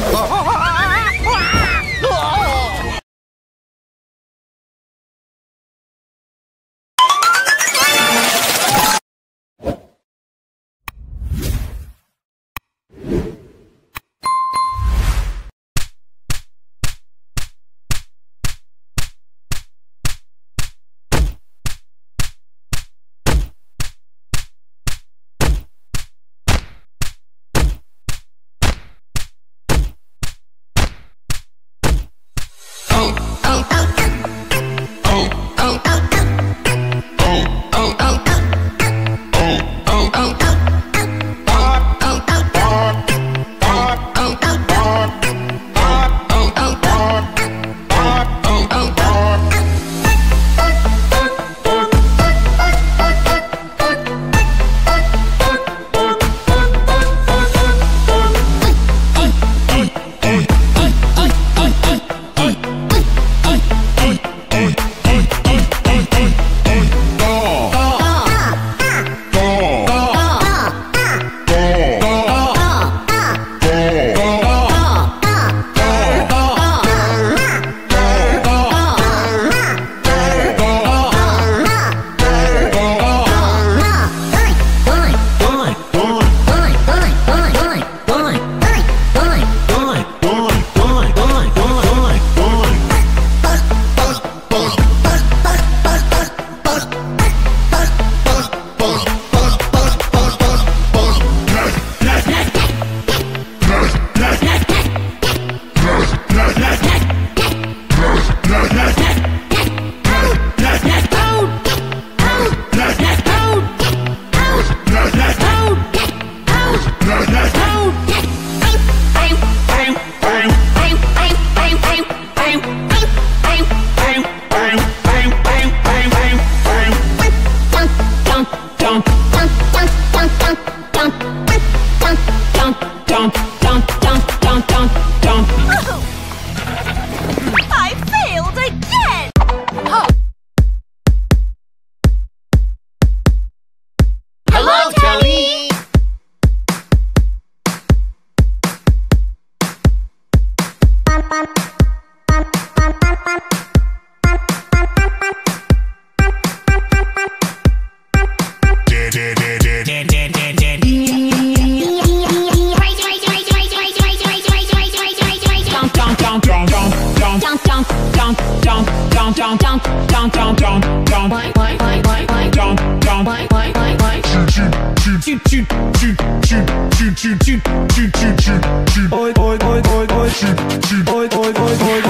啊，好。Your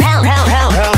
Hell, hell, hell, hell.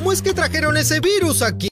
¿Cómo es que trajeron ese virus aquí?